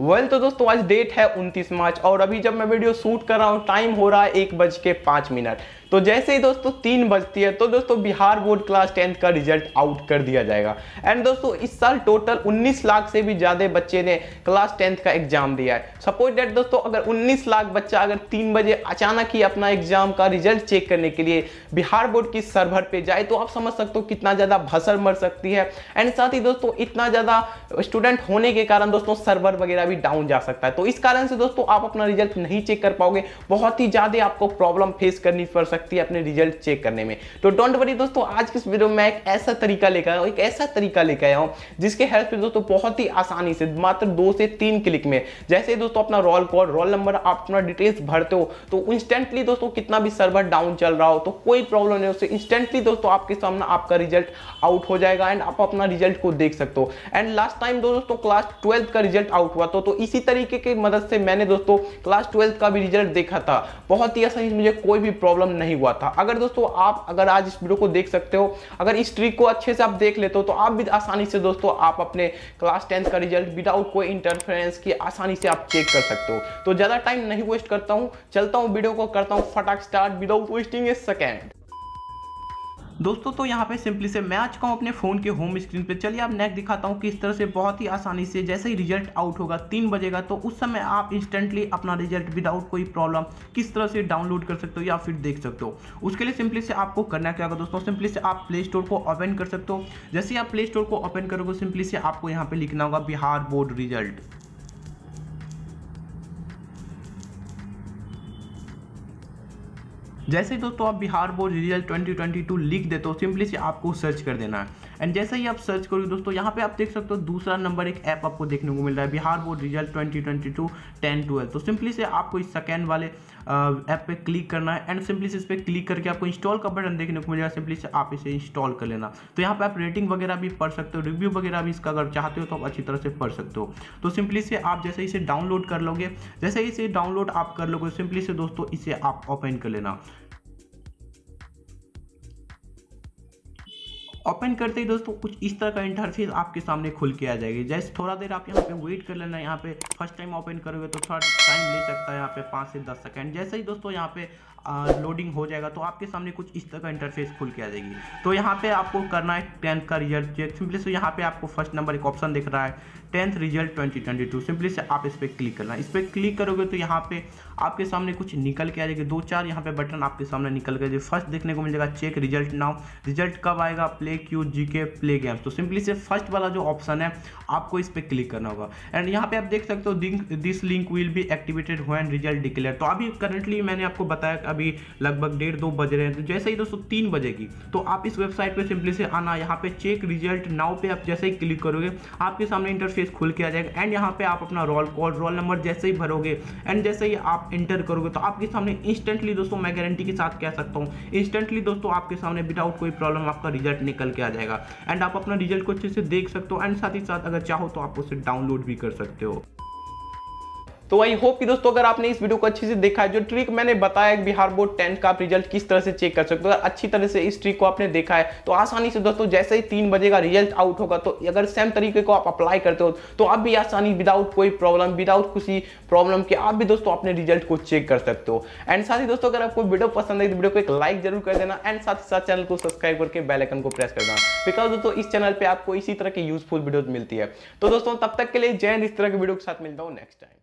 Well well, तो दोस्तों आज डेट है 29 मार्च और अभी जब मैं वीडियो शूट कर रहा हूँ टाइम हो रहा है एक बज के पाँच मिनट। तो जैसे ही दोस्तों तीन बजती है तो दोस्तों बिहार बोर्ड क्लास टेंथ का रिज़ल्ट आउट कर दिया जाएगा। एंड दोस्तों, इस साल टोटल 19 लाख से भी ज़्यादा बच्चे ने क्लास टेंथ का एग्ज़ाम दिया है। सपोज़ डेट दोस्तों, अगर 19 लाख बच्चा अगर तीन बजे अचानक ही अपना एग्ज़ाम का रिज़ल्ट चेक करने के लिए बिहार बोर्ड की सर्वर पे जाए तो आप समझ सकते हो कितना ज़्यादा भसर मर सकती है। एंड साथ ही दोस्तों, इतना ज़्यादा स्टूडेंट होने के कारण दोस्तों सर्वर वगैरह भी डाउन जा सकता है। तो इस कारण से दोस्तों, आप अपना रिज़ल्ट नहीं चेक कर पाओगे। बहुत ही ज़्यादा आपको प्रॉब्लम फेस करनी पड़ सकती है अपने रिज़ल्ट चेक करने में। तो डोंट वरी दोस्तों आज की इस वीडियो में एक ऐसा तरीका लेकर आया हूँ एक ऐसा तरीका लेकर आया हूँ जिसके हेल्प से दोस्तों बहुत ही आसानी से मात्र दो से तीन क्लिक में जैसे दोस्तों अपना रोल कोड रोल नंबर आप अपना डिटेल्स भरते हो तो इंस्टेंटली दोस्तों कितना भी सर्वर डाउन चल रहा हो तो कोई प्रॉब्लम नहीं उससे इंस्टेंटली दोस्तों आपके सामने आपका रिज़ल्ट आउट हो जाएगा एंड आप अपना रिज़ल्ट को देख सकते हो। एंड लास्ट टाइम दोस्तों क्लास ट्वेल्थ का रिज़ल्ट आउट हुआ तो, तो इसी तरीके की मदद से मैंने दोस्तों क्लास ट्वेल्थ का भी रिज़ल्ट देखा था। बहुत ही आसानी मुझे कोई भी प्रॉब्लम नहीं हुआ था। अगर दोस्तों आप, अगर आज इस वीडियो को देख सकते हो, अगर इस ट्रिक को अच्छे से आप देख लेते हो तो आप भी आसानी से दोस्तों आप अपने क्लास टेंथ का रिज़ल्ट विदाउट कोई इंटरफेरेंस की आसानी से आप चेक कर सकते हो। तो ज़्यादा टाइम नहीं वेस्ट करता हूँ, चलता हूँ वीडियो को, करता हूँ फटाक start without wasting a second दोस्तों तो यहाँ पे सिंपली से मैं आ चुका हूँ अपने फ़ोन के होम स्क्रीन पे। चलिए आप नेक्स्ट दिखाता हूँ कि इस तरह से बहुत ही आसानी से जैसे ही रिज़ल्ट आउट होगा, तीन बजेगा तो उस समय आप इंस्टेंटली अपना रिज़ल्ट विदाउट कोई प्रॉब्लम किस तरह से डाउनलोड कर सकते हो या फिर देख सकते हो। उसके लिए सिंपली से आपको करना क्या होगा दोस्तों सिंपली से आप प्ले स्टोर को ओपन कर सकते हो। जैसे ही आप प्ले स्टोर को ओपन करोगे सिंपली से आपको यहाँ पे लिखना होगा बिहार बोर्ड रिज़ल्ट जैसे ही दोस्तों आप बिहार बोर्ड रिज़ल्ट 2022 लिख देते हो, सिंपली से आपको सर्च कर देना है। एंड जैसे ही आप सर्च करोगे दोस्तों, यहाँ पे आप देख सकते हो दूसरा नंबर एक ऐप आपको देखने को मिल रहा है, बिहार बोर्ड रिज़ल्ट 2022 10 12 तो सिंपली से आपको इस सेकेंड वाले ऐप पे क्लिक करना है। एंड सिंपली से इस पर क्लिक करके आपको इंस्टॉल का बटन देखने को मिल मिलेगा सिंपली से आप इसे इंस्टॉल कर लेना। तो यहाँ पर आप रेटिंग वगैरह भी पढ़ सकते हो रिव्यू वगैरह भी इसका अगर चाहते हो तो आप अच्छी तरह से पढ़ सकते हो। तो सिंपली से आप जैसे इसे डाउनलोड कर लोगे, जैसे इसे डाउनलोड आप कर लोगे, सिंपली से दोस्तों इसे आप ओपन कर लेना। ओपन करते ही दोस्तों, कुछ इस तरह का इंटरफेस आपके सामने खुल के आ जाएगी। जैसे थोड़ा देर आप यहाँ पे वेट कर लेना, यहाँ पे फ़र्स्ट टाइम ओपन करोगे तो थोड़ा टाइम ले सकता है यहाँ पे पाँच से दस सेकंड जैसे ही दोस्तों यहाँ पे लोडिंग हो जाएगा तो आपके सामने कुछ इस तरह का इंटरफेस खुल के आ जाएगी। तो यहाँ पे आपको करना है टेंथ का रिज़ल्ट चेक सिंपली से यहाँ पे आपको फ़र्स्ट नंबर एक ऑप्शन दिख रहा है टेंथ रिज़ल्ट 2022 सिंपली से आप इस पर क्लिक करना है। इस पर क्लिक करोगे तो यहाँ पे आपके सामने कुछ निकल के आ जाएगी। दो चार यहाँ पे बटन आपके सामने निकल के फ़र्स्ट देखने को मिल जाएगा चेक रिज़ल्ट नाउ रिज़ल्ट कब आएगा? प्ले क्यू जी के प्ले गेम्स तो सिंपली से फ़र्स्ट वाला जो ऑप्शन है, आपको इस पर क्लिक करना होगा। एंड यहाँ पे आप देख सकते हो this link will be activated and result declare तो अभी करंटली मैंने आपको बताया अभी लगभग डेढ़ दो बज रहे हैं। तो जैसे ही दोस्तों तीन बजेगी तो आप इस वेबसाइट पर सिंपली से आना, यहाँ पे चेक रिज़ल्ट नाउ पे आप जैसे ही क्लिक करोगे, आपके सामने इंटरफेस खुल के आ जाएगा। एंड यहाँ पे आप अपना रोल कॉल रोल नंबर जैसे ही भरोगे एंड जैसे ही आप इंटर करोगे तो आपके सामने इंस्टेंटली दोस्तों मैं गारंटी के साथ कह सकता हूँ इंस्टेंटली दोस्तों आपके सामने विदाउट कोई प्रॉब्लम आपका रिज़ल्ट निकल के आ जाएगा। एंड आप अपना रिज़ल्ट को अच्छे से देख सकते हो एंड साथ ही साथ अगर चाहो तो आप उसे डाउनलोड भी कर सकते हो। तो आई होप कि दोस्तों, अगर आपने इस वीडियो को अच्छे से देखा है, जो ट्रिक मैंने बताया बिहार बोर्ड टेंथ का आप रिज़ल्ट किस तरह से चेक कर सकते हो, अगर अच्छी तरह से इस ट्रिक को आपने देखा है तो आसानी से दोस्तों, जैसे ही तीन बजे का रिज़ल्ट आउट होगा तो अगर सेम तरीके को आप अप्लाई करते हो तो आप भी आसानी विदाउट कोई प्रॉब्लम विदाउट किसी प्रॉब्लम के, आप भी दोस्तों अपने रिज़ल्ट को चेक कर सकते हो। एंड साथ ही दोस्तों, अगर आपको वीडियो पसंद है तो वीडियो को एक लाइक ज़रूर कर देना एंड साथ ही साथ चैनल को सब्सक्राइब करके बेलाइकन को प्रेस कर देना बिकॉज़ दोस्तों, इस चैनल पर आपको इसी तरह की यूजफुल वीडियो मिलती है। तो दोस्तों, तब तक के लिए जैन इस तरह की वीडियो के साथ मिलता हूँ नेक्स्ट टाइम